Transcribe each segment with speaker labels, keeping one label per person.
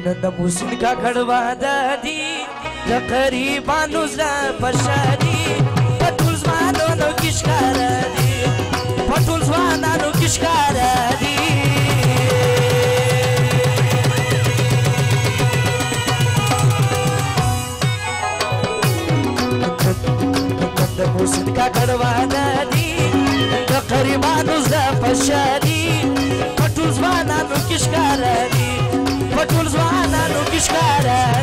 Speaker 1: وینه د موسین کا کړوا دادی تقریبانو ز پرشادی پټول زمانو کیشکار دی پټول زمانو کیشکار دی د موسین کا کړوا دادی تقریبانو ز پرشادی Krishna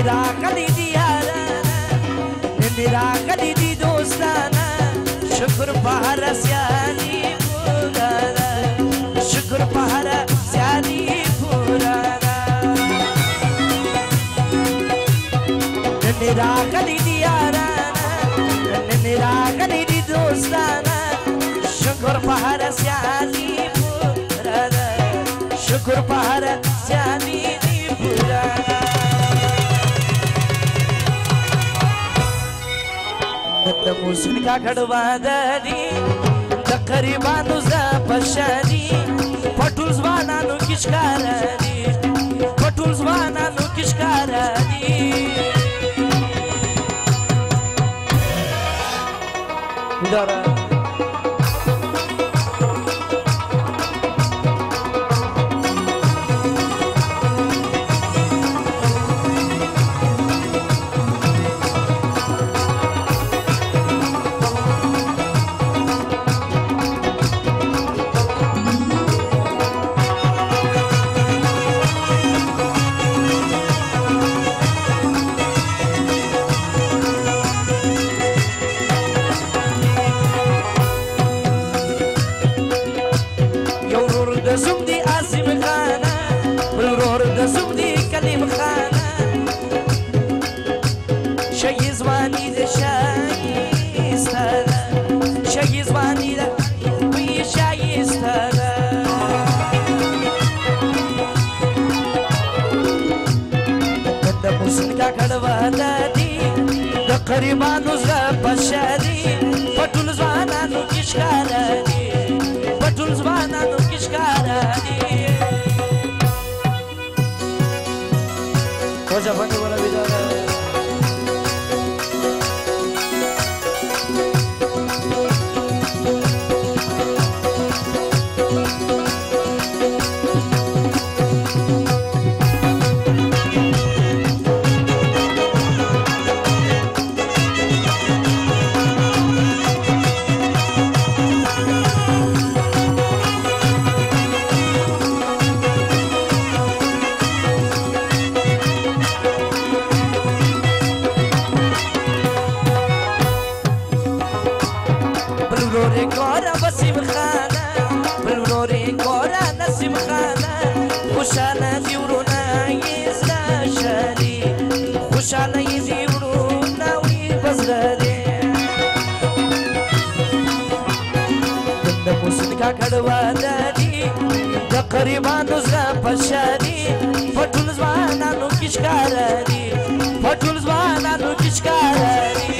Speaker 1: मेरा कदीदी यारा मेरा कदीदी दोस्ताना शुक्र पहाड़ा सियानी पुराना शुक्र पहाड़ा सियानी पुराना मेरा कदीदी यारा मेरा कदीदी दोस्ताना शुक्र पहाड़ा सियानी पुराना शुक्र पहाड़ा सियानी पुराना کت موسن کا کھڑوا دادی د قریبانو ز پشانی پټول ځوانانو کیشکار دی پټول ځوانانو کیشکار دی دارا شهی زوانی ده شایسته ده شهی زوانی ده بی شایسته ده د موسیقی کډوه ده دی د قریبانو زړه پشادي پټول ځوانانو کې ښکارا دي پټول ځوانانو کې ښکارا دي خو ځواني ولا ویداره حسن کا کډواله دي د قریبانو زړه پشاري په ټول ځوانانو کې ښکار دي په ټول ځوانانو کې ښکار دي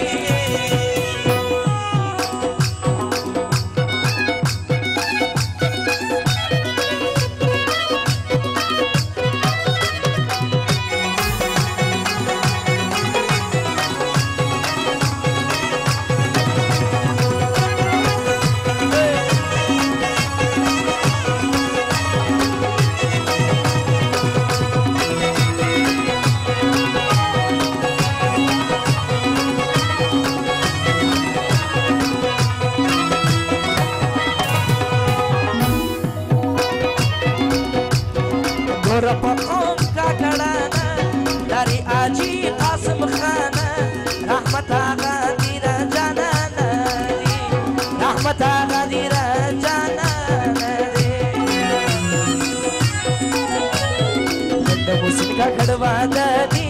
Speaker 1: د اوس کا کډوا دادی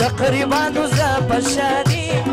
Speaker 1: تقریبا د ز پشادی